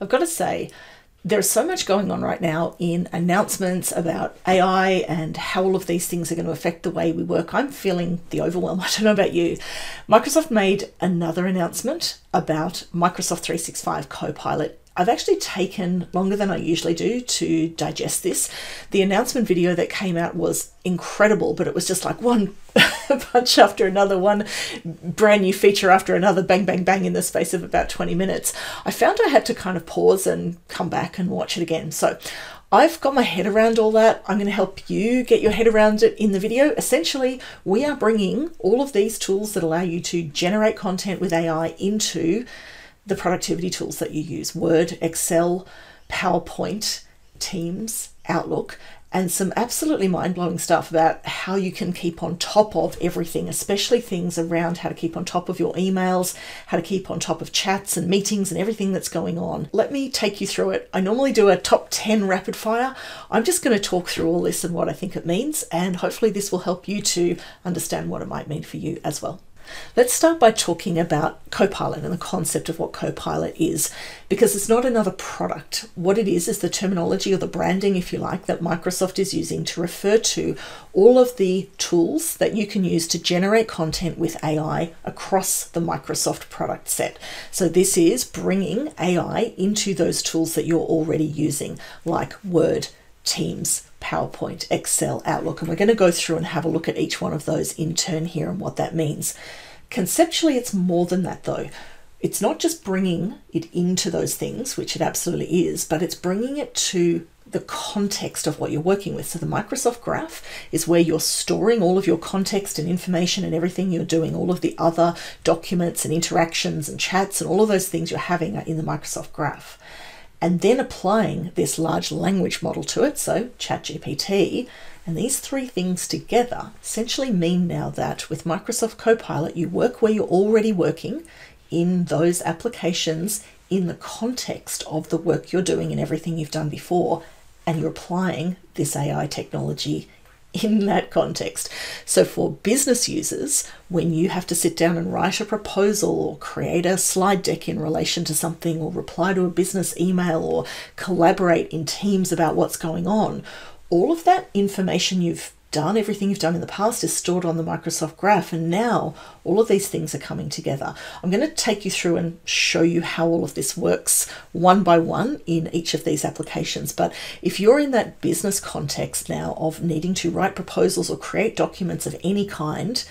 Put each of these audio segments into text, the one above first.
I've got to say, there's so much going on right now in announcements about AI and how all of these things are going to affect the way we work. I'm feeling the overwhelm. I don't know about you. Microsoft made another announcement about Microsoft 365 Copilot I've actually taken longer than I usually do to digest this. The announcement video that came out was incredible, but it was just like one punch after another, one brand new feature after another, bang, bang, bang, in the space of about 20 minutes. I found I had to kind of pause and come back and watch it again. So I've got my head around all that. I'm going to help you get your head around it in the video. Essentially, we are bringing all of these tools that allow you to generate content with AI into the productivity tools that you use Word, Excel, PowerPoint, Teams, Outlook, and some absolutely mind blowing stuff about how you can keep on top of everything, especially things around how to keep on top of your emails, how to keep on top of chats and meetings and everything that's going on. Let me take you through it. I normally do a top 10 rapid fire. I'm just going to talk through all this and what I think it means, and hopefully, this will help you to understand what it might mean for you as well. Let's start by talking about Copilot and the concept of what Copilot is, because it's not another product. What it is is the terminology or the branding, if you like, that Microsoft is using to refer to all of the tools that you can use to generate content with AI across the Microsoft product set. So, this is bringing AI into those tools that you're already using, like Word, Teams, PowerPoint, Excel, Outlook, and we're going to go through and have a look at each one of those in turn here and what that means. Conceptually, it's more than that though. It's not just bringing it into those things, which it absolutely is, but it's bringing it to the context of what you're working with. So, the Microsoft Graph is where you're storing all of your context and information and everything you're doing, all of the other documents and interactions and chats and all of those things you're having are in the Microsoft Graph and then applying this large language model to it, so ChatGPT, and these three things together essentially mean now that with Microsoft Copilot, you work where you're already working in those applications in the context of the work you're doing and everything you've done before, and you're applying this AI technology in that context. So, for business users, when you have to sit down and write a proposal or create a slide deck in relation to something, or reply to a business email, or collaborate in teams about what's going on, all of that information you've done, everything you've done in the past is stored on the Microsoft Graph, and now all of these things are coming together. I'm going to take you through and show you how all of this works one by one in each of these applications. But if you're in that business context now of needing to write proposals or create documents of any kind,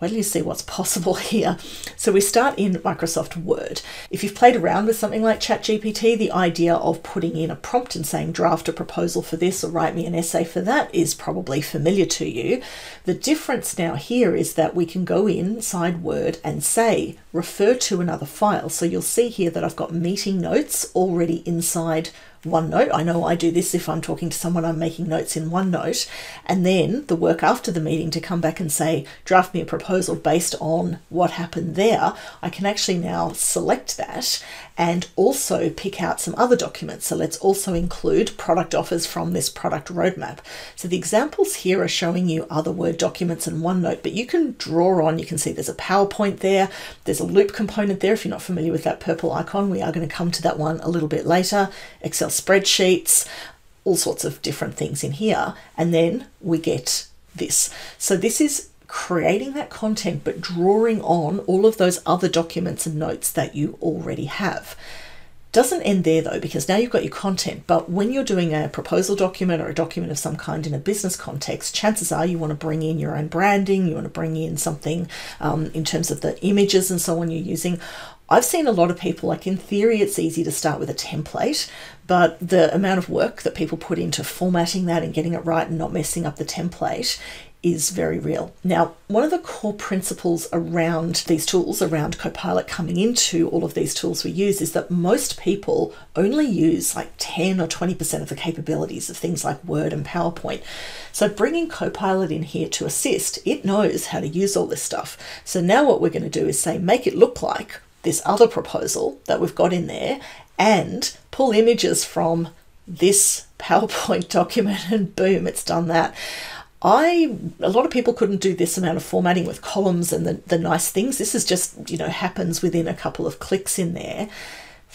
wait till you see what's possible here. So we start in Microsoft Word. If you've played around with something like ChatGPT, the idea of putting in a prompt and saying draft a proposal for this or write me an essay for that is probably familiar to you. The difference now here is that we can go inside Word and say refer to another file. So you'll see here that I've got meeting notes already inside OneNote. I know I do this if I'm talking to someone, I'm making notes in OneNote. And then the work after the meeting to come back and say, draft me a proposal based on what happened there. I can actually now select that and also pick out some other documents. So let's also include product offers from this product roadmap. So the examples here are showing you other Word documents in OneNote, but you can draw on, you can see there's a PowerPoint there, there's a loop component there. If you're not familiar with that purple icon, we are going to come to that one a little bit later. Excel spreadsheets, all sorts of different things in here. And then we get this. So this is creating that content, but drawing on all of those other documents and notes that you already have. Doesn't end there though, because now you've got your content. But when you're doing a proposal document or a document of some kind in a business context, chances are you want to bring in your own branding, you want to bring in something um, in terms of the images and so on you're using. I've seen a lot of people, like in theory, it's easy to start with a template, but the amount of work that people put into formatting that and getting it right and not messing up the template is very real. Now, one of the core principles around these tools, around Copilot coming into all of these tools we use, is that most people only use like 10 or 20% of the capabilities of things like Word and PowerPoint. So, bringing Copilot in here to assist, it knows how to use all this stuff. So, now what we're going to do is say, make it look like this other proposal that we've got in there and pull images from this PowerPoint document, and boom, it's done that. I a lot of people couldn't do this amount of formatting with columns and the, the nice things. This is just, you know, happens within a couple of clicks in there.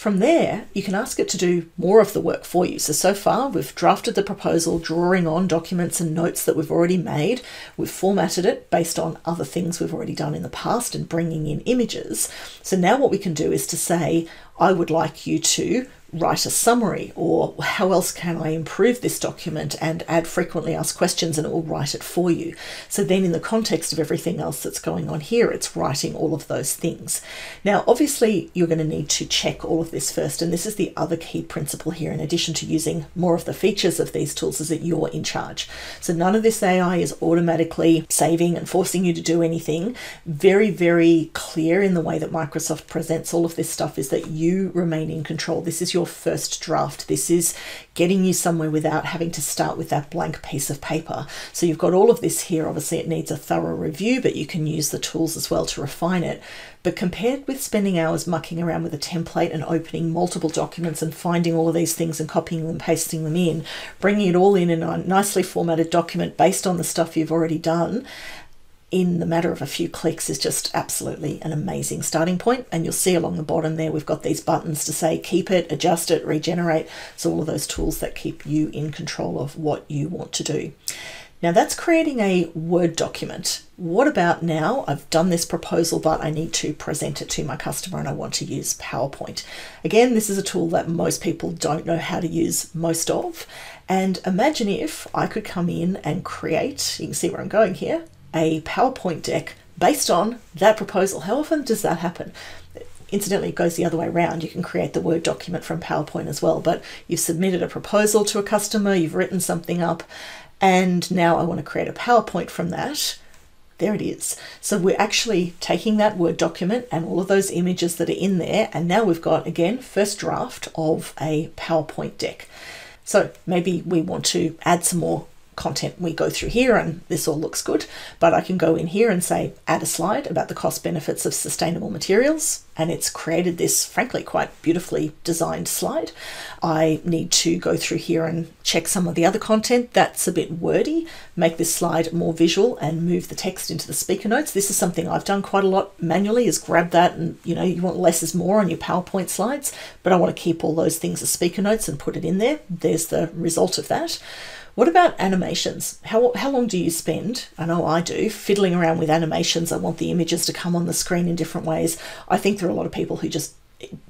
From there, you can ask it to do more of the work for you. So, so far, we've drafted the proposal, drawing on documents and notes that we've already made. We've formatted it based on other things we've already done in the past and bringing in images. So, now what we can do is to say, I would like you to write a summary or how else can I improve this document and add frequently asked questions and it will write it for you. So then in the context of everything else that's going on here, it's writing all of those things. Now, obviously you're going to need to check all of this first. And this is the other key principle here, in addition to using more of the features of these tools is that you're in charge. So none of this AI is automatically saving and forcing you to do anything. Very, very clear in the way that Microsoft presents all of this stuff is that you remain in control. This is your your first draft. This is getting you somewhere without having to start with that blank piece of paper. So you've got all of this here. Obviously, it needs a thorough review, but you can use the tools as well to refine it. But compared with spending hours mucking around with a template and opening multiple documents and finding all of these things and copying them, pasting them in, bringing it all in in a nicely formatted document based on the stuff you've already done, in the matter of a few clicks is just absolutely an amazing starting point. And you'll see along the bottom there, we've got these buttons to say keep it, adjust it, regenerate. So all of those tools that keep you in control of what you want to do. Now that's creating a Word document. What about now? I've done this proposal, but I need to present it to my customer and I want to use PowerPoint. Again, this is a tool that most people don't know how to use most of. And imagine if I could come in and create, you can see where I'm going here, a PowerPoint deck based on that proposal. How often does that happen? Incidentally, it goes the other way around. You can create the Word document from PowerPoint as well, but you've submitted a proposal to a customer, you've written something up, and now I want to create a PowerPoint from that. There it is. So we're actually taking that Word document and all of those images that are in there, and now we've got, again, first draft of a PowerPoint deck. So maybe we want to add some more content we go through here and this all looks good, but I can go in here and say add a slide about the cost benefits of sustainable materials and it's created this frankly quite beautifully designed slide. I need to go through here and check some of the other content that's a bit wordy, make this slide more visual and move the text into the speaker notes. This is something I've done quite a lot manually is grab that and you know you want less is more on your PowerPoint slides, but I want to keep all those things as speaker notes and put it in there. There's the result of that. What about animations? How, how long do you spend? I know I do, fiddling around with animations. I want the images to come on the screen in different ways. I think there are a lot of people who just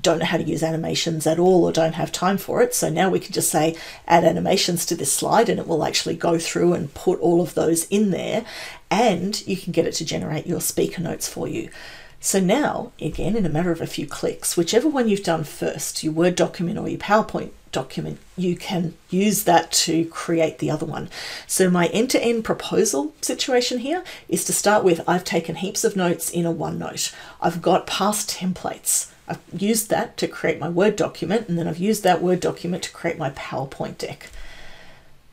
don't know how to use animations at all or don't have time for it. So now we can just say add animations to this slide and it will actually go through and put all of those in there and you can get it to generate your speaker notes for you. So now, again, in a matter of a few clicks, whichever one you've done first, your Word document or your PowerPoint document, you can use that to create the other one. So my end-to-end -end proposal situation here is to start with, I've taken heaps of notes in a OneNote. I've got past templates. I've used that to create my Word document, and then I've used that Word document to create my PowerPoint deck.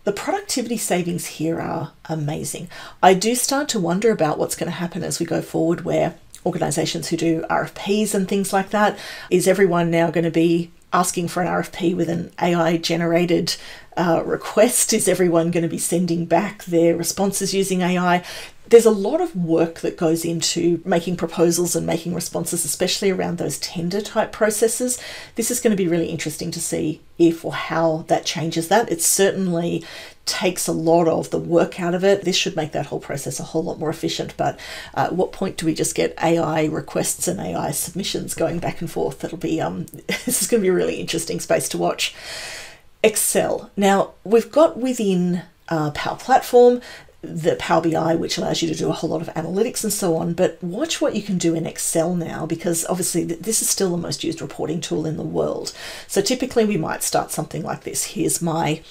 The productivity savings here are amazing. I do start to wonder about what's going to happen as we go forward where organizations who do RFPs and things like that. Is everyone now going to be asking for an RFP with an AI generated uh, request? Is everyone going to be sending back their responses using AI? There's a lot of work that goes into making proposals and making responses, especially around those tender type processes. This is going to be really interesting to see if or how that changes that. It's certainly takes a lot of the work out of it. This should make that whole process a whole lot more efficient. But uh, at what point do we just get AI requests and AI submissions going back and forth? That'll be um, this is going to be a really interesting space to watch. Excel. Now we've got within uh, Power Platform the Power BI, which allows you to do a whole lot of analytics and so on. But watch what you can do in Excel now, because obviously this is still the most used reporting tool in the world. So typically we might start something like this. Here's my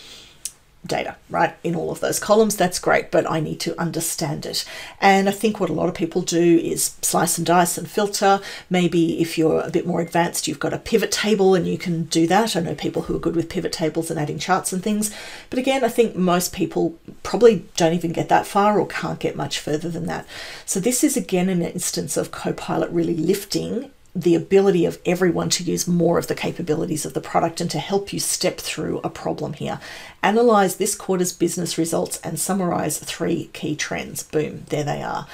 data, right, in all of those columns. That's great, but I need to understand it. And I think what a lot of people do is slice and dice and filter. Maybe if you're a bit more advanced, you've got a pivot table and you can do that. I know people who are good with pivot tables and adding charts and things. But again, I think most people probably don't even get that far or can't get much further than that. So this is again an instance of Copilot really lifting the ability of everyone to use more of the capabilities of the product and to help you step through a problem here. Analyze this quarter's business results and summarize three key trends. Boom, there they are.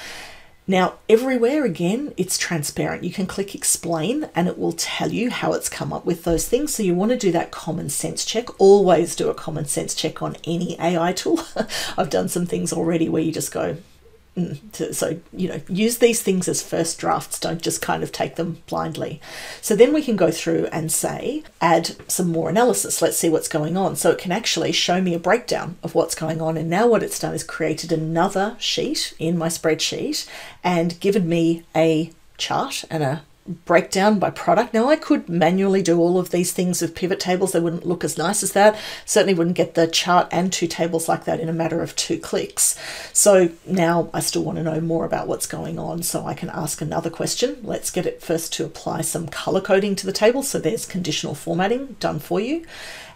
Now, everywhere again, it's transparent. You can click explain and it will tell you how it's come up with those things. So, you want to do that common sense check. Always do a common sense check on any AI tool. I've done some things already where you just go, so, you know, use these things as first drafts, don't just kind of take them blindly. So then we can go through and say, add some more analysis. Let's see what's going on. So it can actually show me a breakdown of what's going on. And now what it's done is created another sheet in my spreadsheet and given me a chart and a breakdown by product. Now, I could manually do all of these things with pivot tables. They wouldn't look as nice as that. Certainly wouldn't get the chart and two tables like that in a matter of two clicks. So now I still want to know more about what's going on. So I can ask another question. Let's get it first to apply some color coding to the table. So there's conditional formatting done for you.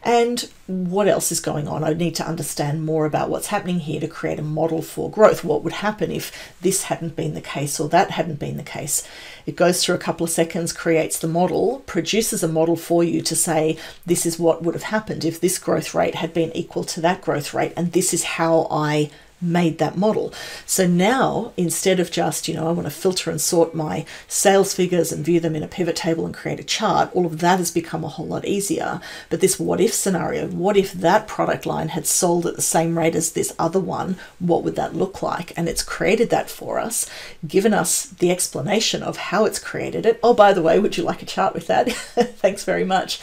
And what else is going on? I need to understand more about what's happening here to create a model for growth. What would happen if this hadn't been the case or that hadn't been the case? It goes through a couple of seconds, creates the model, produces a model for you to say, this is what would have happened if this growth rate had been equal to that growth rate, and this is how I made that model. So now, instead of just, you know, I want to filter and sort my sales figures and view them in a pivot table and create a chart, all of that has become a whole lot easier. But this what if scenario, what if that product line had sold at the same rate as this other one? What would that look like? And it's created that for us, given us the explanation of how it's created it. Oh, by the way, would you like a chart with that? Thanks very much.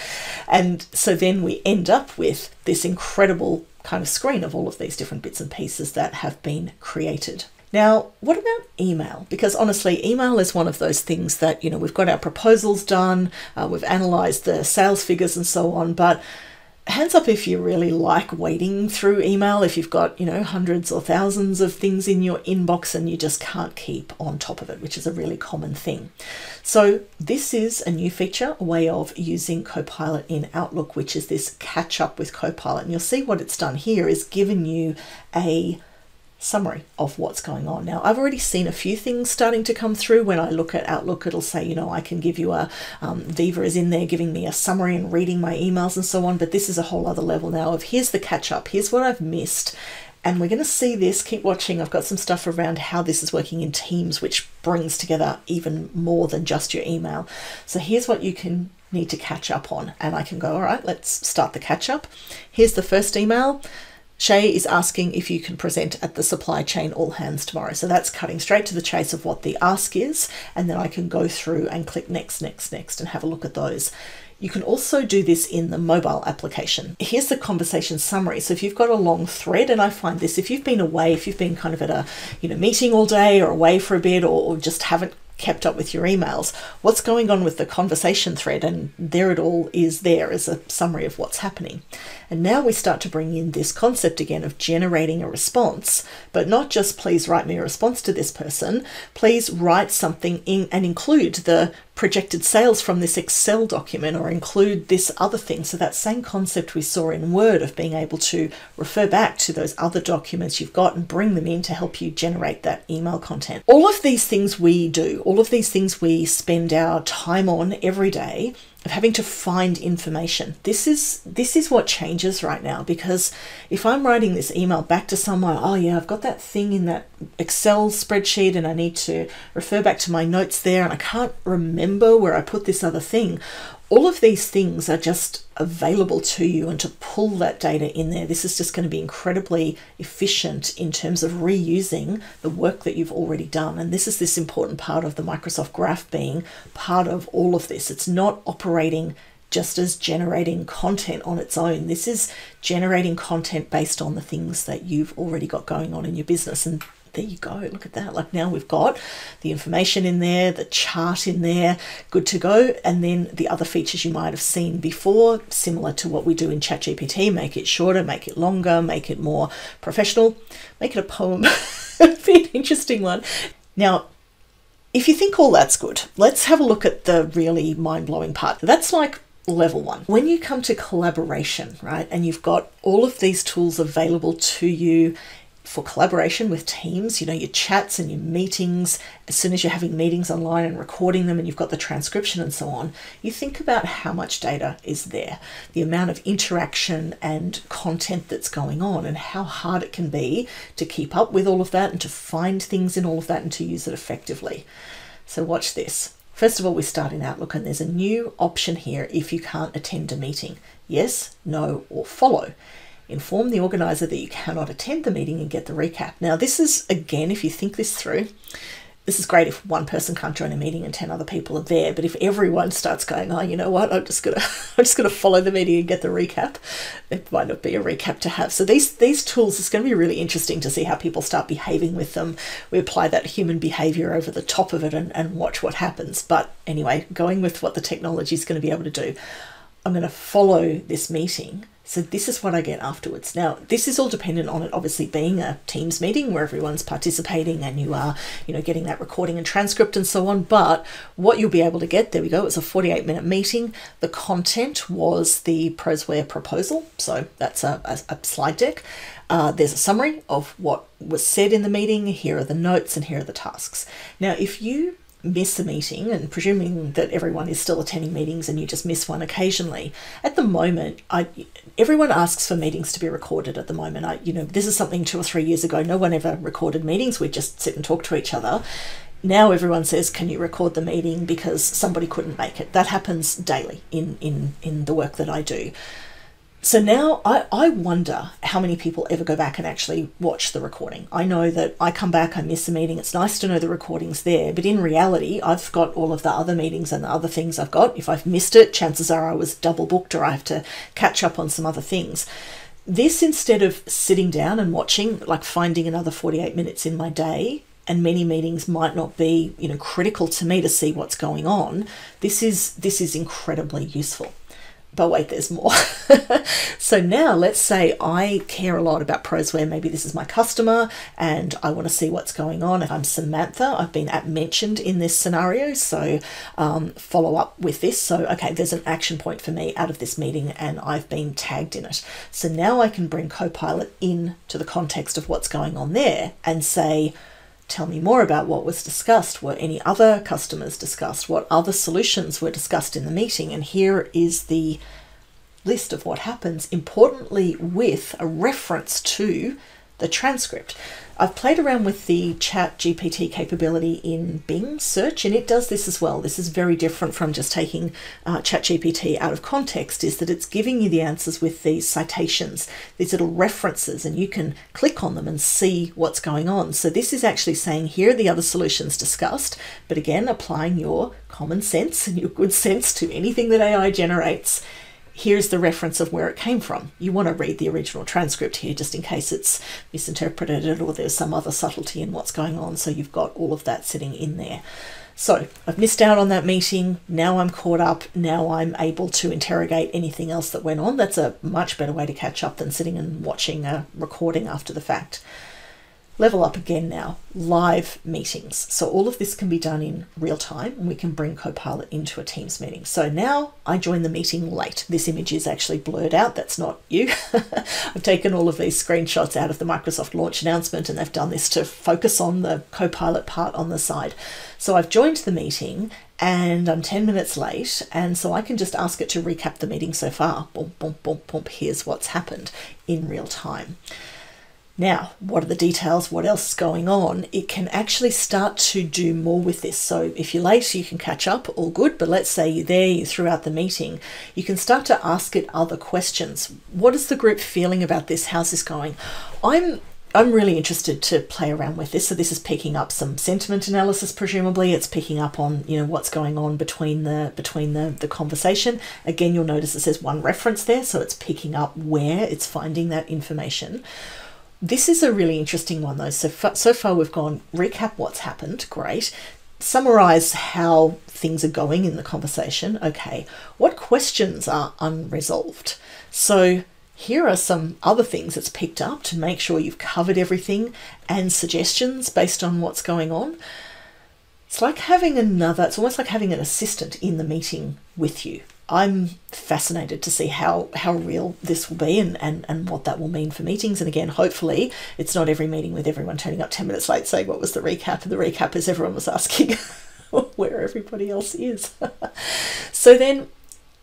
And so then we end up with this incredible kind of screen of all of these different bits and pieces that have been created. Now, what about email? Because honestly, email is one of those things that, you know, we've got our proposals done, uh, we've analyzed the sales figures and so on, but hands up if you really like wading through email, if you've got, you know, hundreds or thousands of things in your inbox and you just can't keep on top of it, which is a really common thing. So, this is a new feature, a way of using Copilot in Outlook, which is this catch up with Copilot. And you'll see what it's done here is given you a summary of what's going on. Now, I've already seen a few things starting to come through. When I look at Outlook, it'll say, you know, I can give you a, um, Viva is in there giving me a summary and reading my emails and so on. But this is a whole other level now of here's the catch up, here's what I've missed. And we're going to see this. Keep watching. I've got some stuff around how this is working in Teams, which brings together even more than just your email. So here's what you can need to catch up on. And I can go, all right, let's start the catch up. Here's the first email. Shay is asking if you can present at the supply chain all hands tomorrow. So that's cutting straight to the chase of what the ask is, and then I can go through and click next, next, next, and have a look at those. You can also do this in the mobile application. Here's the conversation summary. So if you've got a long thread, and I find this, if you've been away, if you've been kind of at a you know meeting all day or away for a bit, or, or just haven't kept up with your emails, what's going on with the conversation thread, and there it all is there as a summary of what's happening. And now we start to bring in this concept again of generating a response, but not just please write me a response to this person, please write something in and include the projected sales from this Excel document or include this other thing. So, that same concept we saw in Word of being able to refer back to those other documents you've got and bring them in to help you generate that email content. All of these things we do, all of these things we spend our time on every day of having to find information. This is this is what changes right now because if I'm writing this email back to someone, oh yeah, I've got that thing in that Excel spreadsheet and I need to refer back to my notes there and I can't remember where I put this other thing all of these things are just available to you and to pull that data in there this is just going to be incredibly efficient in terms of reusing the work that you've already done and this is this important part of the microsoft graph being part of all of this it's not operating just as generating content on its own. This is generating content based on the things that you've already got going on in your business. And there you go. Look at that. Like now we've got the information in there, the chart in there, good to go. And then the other features you might have seen before, similar to what we do in ChatGPT, make it shorter, make it longer, make it more professional, make it a poem. be an interesting one. Now, if you think all that's good, let's have a look at the really mind blowing part. That's like level one. When you come to collaboration, right, and you've got all of these tools available to you for collaboration with teams, you know, your chats and your meetings, as soon as you're having meetings online and recording them and you've got the transcription and so on, you think about how much data is there, the amount of interaction and content that's going on, and how hard it can be to keep up with all of that and to find things in all of that and to use it effectively. So, watch this. First of all, we start in Outlook, and there's a new option here if you can't attend a meeting yes, no, or follow inform the organizer that you cannot attend the meeting and get the recap. Now, this is again, if you think this through, this is great if one person can't join a meeting and 10 other people are there but if everyone starts going oh you know what? I'm just gonna i'm just gonna follow the meeting and get the recap it might not be a recap to have. So these these tools it's going to be really interesting to see how people start behaving with them. We apply that human behavior over the top of it and, and watch what happens. But anyway going with what the technology is going to be able to do i'm going to follow this meeting so this is what I get afterwards. Now, this is all dependent on it obviously being a Teams meeting where everyone's participating and you are, you know, getting that recording and transcript and so on. But what you'll be able to get, there we go, it's a 48 minute meeting. The content was the Proseware proposal. So that's a, a, a slide deck. Uh, there's a summary of what was said in the meeting. Here are the notes and here are the tasks. Now, if you miss a meeting, and presuming that everyone is still attending meetings and you just miss one occasionally, at the moment, I everyone asks for meetings to be recorded. At the moment, I you know this is something two or three years ago. No one ever recorded meetings. We just sit and talk to each other. Now everyone says, "Can you record the meeting?" Because somebody couldn't make it. That happens daily in in in the work that I do. So now I, I wonder how many people ever go back and actually watch the recording. I know that I come back, I miss a meeting. It's nice to know the recording's there, but in reality, I've got all of the other meetings and the other things I've got. If I've missed it, chances are I was double booked or I have to catch up on some other things. This, instead of sitting down and watching, like finding another 48 minutes in my day, and many meetings might not be you know critical to me to see what's going on this is this is incredibly useful but wait, there's more. so now let's say I care a lot about Proseware. Maybe this is my customer and I want to see what's going on. If I'm Samantha, I've been at mentioned in this scenario. So um, follow up with this. So, okay, there's an action point for me out of this meeting and I've been tagged in it. So now I can bring Copilot in to the context of what's going on there and say, tell me more about what was discussed. Were any other customers discussed? What other solutions were discussed in the meeting? And here is the list of what happens, importantly, with a reference to the transcript. I've played around with the ChatGPT capability in Bing search and it does this as well. This is very different from just taking uh, ChatGPT out of context is that it's giving you the answers with these citations, these little references and you can click on them and see what's going on. So this is actually saying here are the other solutions discussed, but again, applying your common sense and your good sense to anything that AI generates here's the reference of where it came from. You want to read the original transcript here just in case it's misinterpreted or there's some other subtlety in what's going on. So you've got all of that sitting in there. So I've missed out on that meeting. Now I'm caught up. Now I'm able to interrogate anything else that went on. That's a much better way to catch up than sitting and watching a recording after the fact. Level up again now, live meetings. So all of this can be done in real time and we can bring Copilot into a Teams meeting. So now I join the meeting late. This image is actually blurred out. That's not you. I've taken all of these screenshots out of the Microsoft launch announcement and they've done this to focus on the Copilot part on the side. So I've joined the meeting and I'm 10 minutes late and so I can just ask it to recap the meeting so far. Boom, boom, boom, boom. Here's what's happened in real time. Now, what are the details? What else is going on? It can actually start to do more with this. So, if you're late, you can catch up, all good. But let's say you're there throughout the meeting, you can start to ask it other questions. What is the group feeling about this? How's this going? I'm I'm really interested to play around with this. So this is picking up some sentiment analysis, presumably. It's picking up on, you know, what's going on between the between the, the conversation. Again, you'll notice it says one reference there, so it's picking up where it's finding that information. This is a really interesting one though. So far, so far we've gone recap what's happened, great. Summarize how things are going in the conversation. Okay, what questions are unresolved? So here are some other things that's picked up to make sure you've covered everything and suggestions based on what's going on. It's like having another, it's almost like having an assistant in the meeting with you. I'm fascinated to see how, how real this will be and, and, and what that will mean for meetings. And again, hopefully, it's not every meeting with everyone turning up 10 minutes late saying what was the recap. And the recap is everyone was asking where everybody else is. so then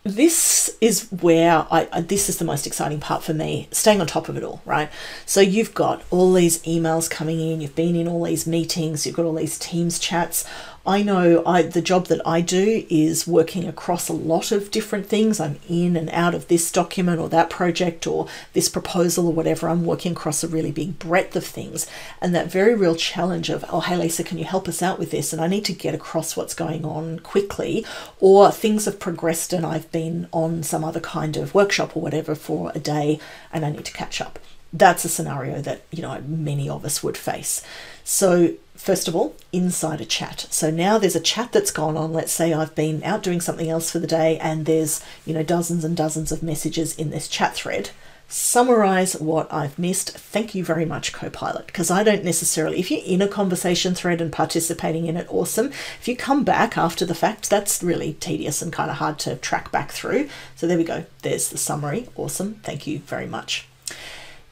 this is where I, this is the most exciting part for me staying on top of it all right so you've got all these emails coming in you've been in all these meetings you've got all these teams chats I know I the job that I do is working across a lot of different things. I'm in and out of this document or that project or this proposal or whatever. I'm working across a really big breadth of things. And that very real challenge of, oh, hey, Lisa, can you help us out with this? And I need to get across what's going on quickly, or things have progressed and I've been on some other kind of workshop or whatever for a day and I need to catch up. That's a scenario that, you know, many of us would face. So first of all, inside a chat. So now there's a chat that's gone on. Let's say I've been out doing something else for the day and there's, you know, dozens and dozens of messages in this chat thread. Summarize what I've missed. Thank you very much, Copilot. Because I don't necessarily, if you're in a conversation thread and participating in it, awesome. If you come back after the fact, that's really tedious and kind of hard to track back through. So there we go. There's the summary. Awesome. Thank you very much.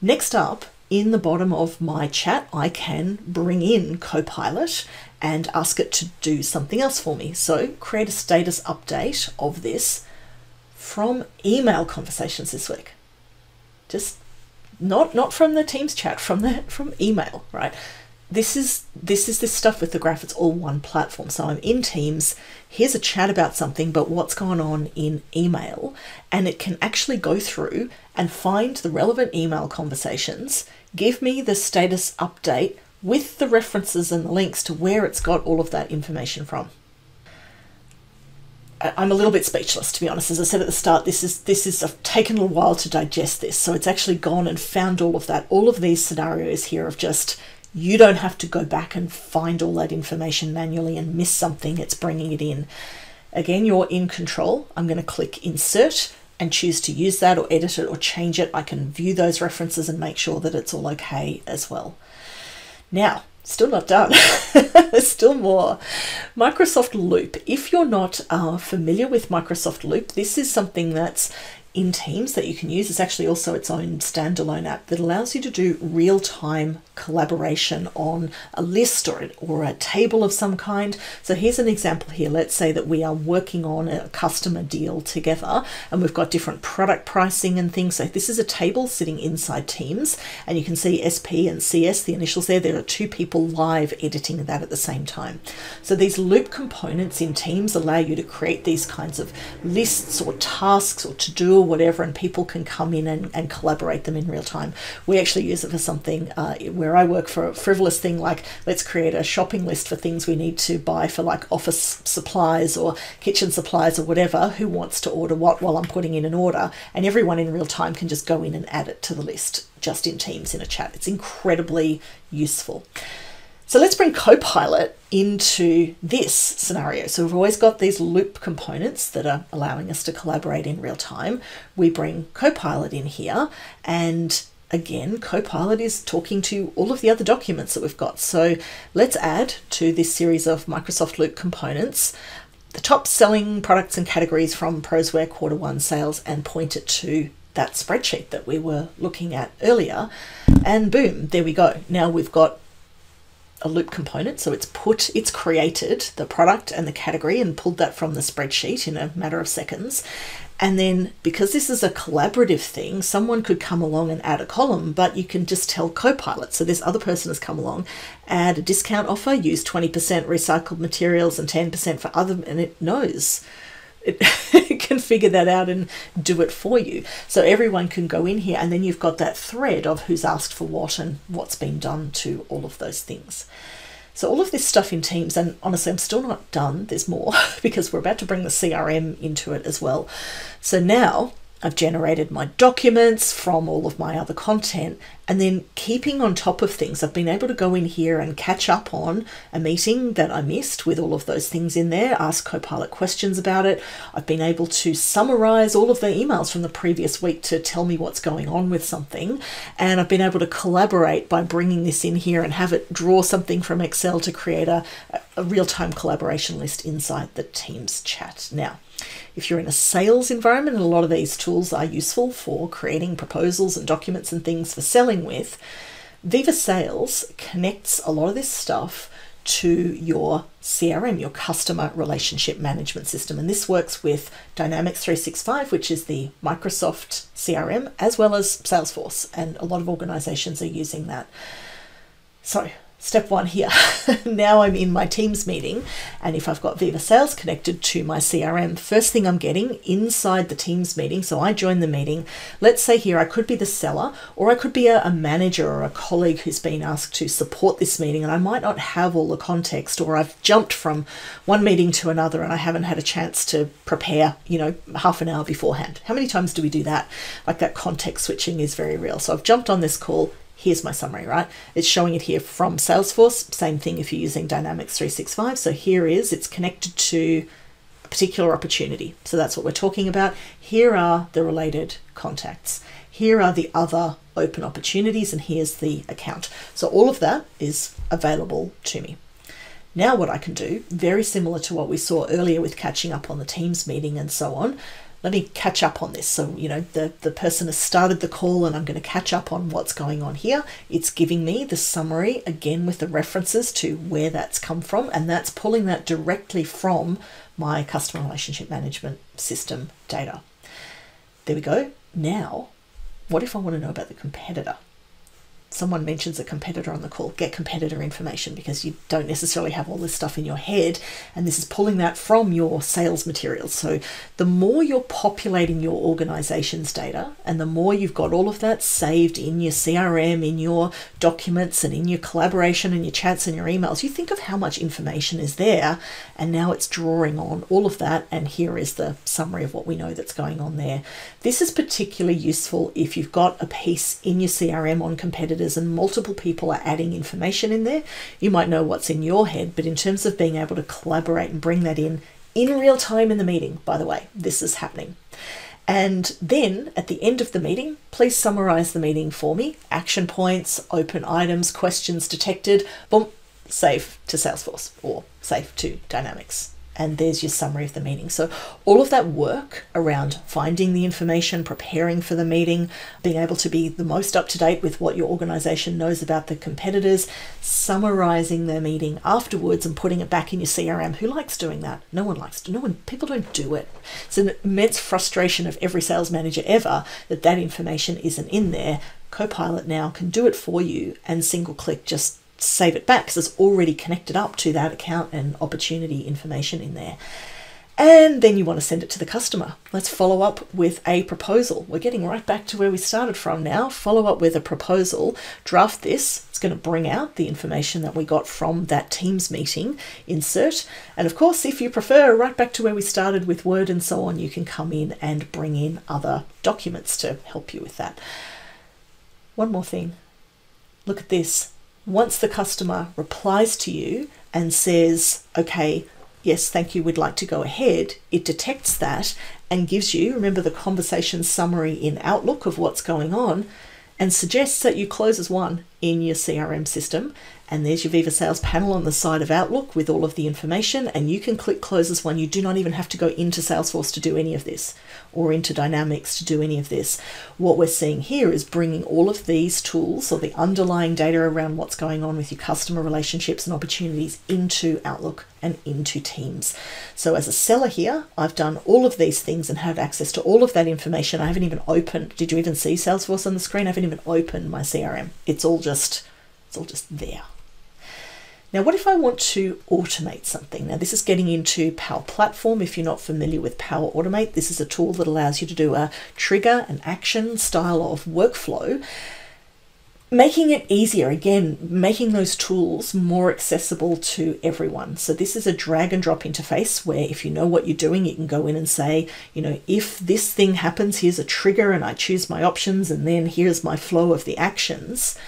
Next up, in the bottom of my chat, I can bring in Copilot and ask it to do something else for me. So create a status update of this from email conversations this week. Just not not from the Teams chat, from the from email, right? this is this is this stuff with the graph it's all one platform so i'm in teams here's a chat about something but what's going on in email and it can actually go through and find the relevant email conversations give me the status update with the references and the links to where it's got all of that information from I'm a little bit speechless to be honest. As I said at the start, this is this is I've taken a while to digest this. So it's actually gone and found all of that. All of these scenarios here of just you don't have to go back and find all that information manually and miss something, it's bringing it in. Again, you're in control. I'm going to click insert and choose to use that or edit it or change it. I can view those references and make sure that it's all okay as well. Now, still not done. There's still more. Microsoft Loop. If you're not uh, familiar with Microsoft Loop, this is something that's in Teams that you can use. It's actually also its own standalone app that allows you to do real time collaboration on a list or, or a table of some kind. So here's an example here. Let's say that we are working on a customer deal together and we've got different product pricing and things. So this is a table sitting inside Teams and you can see SP and CS, the initials there. There are two people live editing that at the same time. So these loop components in Teams allow you to create these kinds of lists or tasks or to do whatever, and people can come in and, and collaborate them in real time. We actually use it for something uh, where I work for a frivolous thing like let's create a shopping list for things we need to buy for like office supplies or kitchen supplies or whatever. Who wants to order what while I'm putting in an order? And everyone in real time can just go in and add it to the list just in Teams in a chat. It's incredibly useful. So let's bring Copilot into this scenario. So we've always got these loop components that are allowing us to collaborate in real time. We bring Copilot in here and again, Copilot is talking to all of the other documents that we've got. So let's add to this series of Microsoft Loop components the top selling products and categories from Proseware quarter one sales and point it to that spreadsheet that we were looking at earlier. And boom, there we go. Now we've got a loop component. So it's put, it's created the product and the category and pulled that from the spreadsheet in a matter of seconds. And then because this is a collaborative thing, someone could come along and add a column, but you can just tell Copilot. So this other person has come along, add a discount offer, use 20% recycled materials and 10% for other, and it knows it, can figure that out and do it for you. So everyone can go in here, and then you've got that thread of who's asked for what and what's been done to all of those things. So all of this stuff in Teams, and honestly, I'm still not done. There's more because we're about to bring the CRM into it as well. So now I've generated my documents from all of my other content and then keeping on top of things. I've been able to go in here and catch up on a meeting that I missed with all of those things in there, ask Copilot questions about it. I've been able to summarize all of the emails from the previous week to tell me what's going on with something. And I've been able to collaborate by bringing this in here and have it draw something from Excel to create a, a real time collaboration list inside the Teams chat. Now, If you're in a sales environment, a lot of these tools are useful for creating proposals and documents and things for selling with. Viva Sales connects a lot of this stuff to your CRM, your customer relationship management system. And this works with Dynamics 365, which is the Microsoft CRM, as well as Salesforce. And a lot of organizations are using that. So step one here. now I'm in my Teams meeting, and if I've got Viva Sales connected to my CRM, first thing I'm getting inside the Teams meeting, so I join the meeting. Let's say here I could be the seller, or I could be a, a manager or a colleague who's been asked to support this meeting, and I might not have all the context, or I've jumped from one meeting to another and I haven't had a chance to prepare, you know, half an hour beforehand. How many times do we do that? Like that context switching is very real. So I've jumped on this call here's my summary, right? It's showing it here from Salesforce. Same thing if you're using Dynamics 365. So here is, it's connected to a particular opportunity. So that's what we're talking about. Here are the related contacts. Here are the other open opportunities and here's the account. So all of that is available to me. Now what I can do, very similar to what we saw earlier with catching up on the Teams meeting and so on, let me catch up on this. So, you know, the, the person has started the call and I'm going to catch up on what's going on here. It's giving me the summary again with the references to where that's come from, and that's pulling that directly from my customer relationship management system data. There we go. Now, what if I want to know about the competitor? Someone mentions a competitor on the call, get competitor information because you don't necessarily have all this stuff in your head. And this is pulling that from your sales materials. So the more you're populating your organization's data and the more you've got all of that saved in your CRM, in your documents, and in your collaboration and your chats and your emails, you think of how much information is there. And now it's drawing on all of that. And here is the summary of what we know that's going on there. This is particularly useful if you've got a piece in your CRM on competitors and multiple people are adding information in there, you might know what's in your head. But in terms of being able to collaborate and bring that in in real time in the meeting, by the way, this is happening. And then at the end of the meeting, please summarize the meeting for me. Action points, open items, questions detected, boom, save to Salesforce or save to Dynamics and there's your summary of the meeting. So, all of that work around finding the information, preparing for the meeting, being able to be the most up to date with what your organization knows about the competitors, summarizing the meeting afterwards and putting it back in your CRM. Who likes doing that? No one likes to. No one, people don't do it. It's an immense frustration of every sales manager ever that that information isn't in there. Copilot now can do it for you and single click just save it back because it's already connected up to that account and opportunity information in there. And then you want to send it to the customer. Let's follow up with a proposal. We're getting right back to where we started from now. Follow up with a proposal, draft this. It's going to bring out the information that we got from that Teams meeting, insert. And of course, if you prefer, right back to where we started with Word and so on, you can come in and bring in other documents to help you with that. One more thing. Look at this once the customer replies to you and says, okay, yes, thank you, we'd like to go ahead, it detects that and gives you, remember the conversation summary in Outlook of what's going on, and suggests that you close as won in your CRM system and there's your Viva Sales panel on the side of Outlook with all of the information, and you can click Close as won. You do not even have to go into Salesforce to do any of this or into Dynamics to do any of this. What we're seeing here is bringing all of these tools or the underlying data around what's going on with your customer relationships and opportunities into Outlook and into Teams. So, as a seller here, I've done all of these things and have access to all of that information. I haven't even opened, did you even see Salesforce on the screen? I haven't even opened my CRM. It's all just it's all just there. Now, what if I want to automate something? Now, this is getting into Power Platform. If you're not familiar with Power Automate, this is a tool that allows you to do a trigger, and action style of workflow, making it easier, again, making those tools more accessible to everyone. So, this is a drag and drop interface where if you know what you're doing, you can go in and say, you know, if this thing happens, here's a trigger, and I choose my options, and then here's my flow of the actions.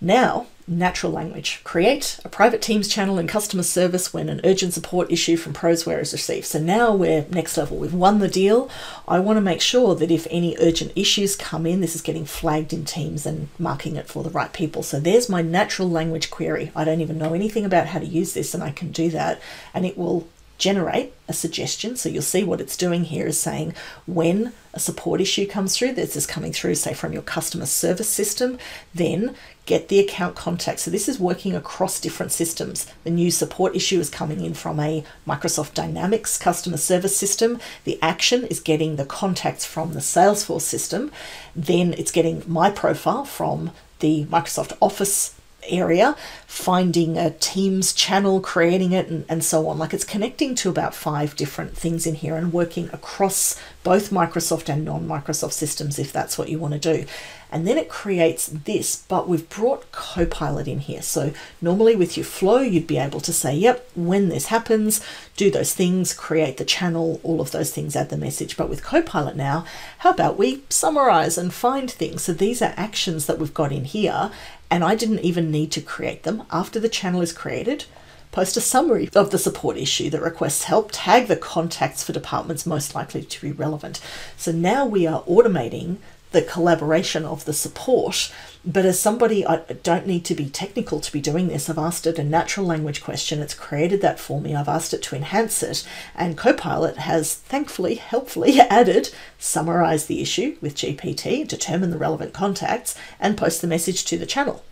Now, natural language. Create a private Teams channel in customer service when an urgent support issue from Proseware is received. So now we're next level. We've won the deal. I want to make sure that if any urgent issues come in, this is getting flagged in Teams and marking it for the right people. So there's my natural language query. I don't even know anything about how to use this and I can do that and it will generate a suggestion. So you'll see what it's doing here is saying when a support issue comes through, this is coming through, say, from your customer service system, then get the account contact. So this is working across different systems. The new support issue is coming in from a Microsoft Dynamics customer service system. The action is getting the contacts from the Salesforce system. Then it's getting my profile from the Microsoft Office area, finding a Teams channel, creating it, and, and so on. Like it's connecting to about five different things in here and working across both Microsoft and non Microsoft systems if that's what you want to do. And then it creates this, but we've brought Copilot in here. So normally with your flow, you'd be able to say, yep, when this happens, do those things, create the channel, all of those things, add the message. But with Copilot now, how about we summarize and find things? So these are actions that we've got in here, and I didn't even need to create them. After the channel is created, post a summary of the support issue that requests help, tag the contacts for departments most likely to be relevant. So now we are automating the collaboration of the support. But as somebody, I don't need to be technical to be doing this. I've asked it a natural language question. It's created that for me. I've asked it to enhance it. And Copilot has thankfully, helpfully added summarize the issue with GPT, determine the relevant contacts, and post the message to the channel.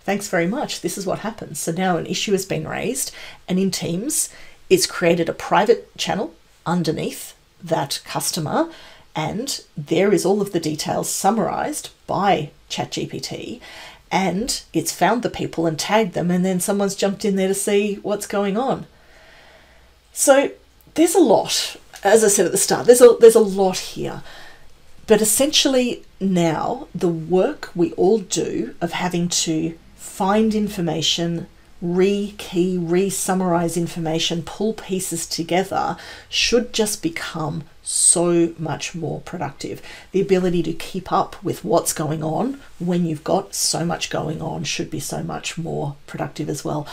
Thanks very much. This is what happens. So now an issue has been raised, and in Teams, it's created a private channel underneath that customer and there is all of the details summarized by ChatGPT. And it's found the people and tagged them, and then someone's jumped in there to see what's going on. So there's a lot, as I said at the start, there's a, there's a lot here. But essentially, now the work we all do of having to find information, re key, re summarize information, pull pieces together should just become so much more productive. The ability to keep up with what's going on when you've got so much going on should be so much more productive as well.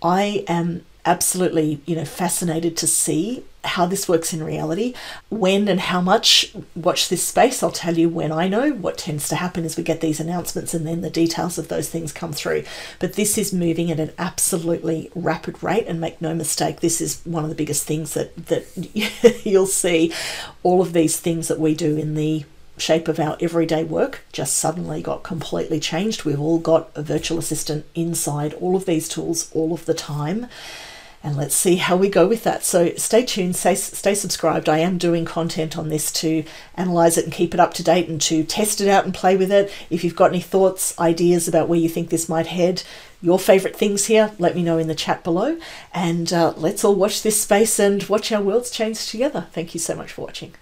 I am absolutely, you know, fascinated to see how this works in reality. When and how much, watch this space. I'll tell you when I know. What tends to happen is we get these announcements and then the details of those things come through. But this is moving at an absolutely rapid rate, and make no mistake, this is one of the biggest things that that you'll see. All of these things that we do in the shape of our everyday work just suddenly got completely changed. We've all got a virtual assistant inside all of these tools all of the time and let's see how we go with that. So stay tuned, stay, stay subscribed. I am doing content on this to analyze it and keep it up to date and to test it out and play with it. If you've got any thoughts, ideas about where you think this might head, your favorite things here, let me know in the chat below. And uh, let's all watch this space and watch our worlds change together. Thank you so much for watching.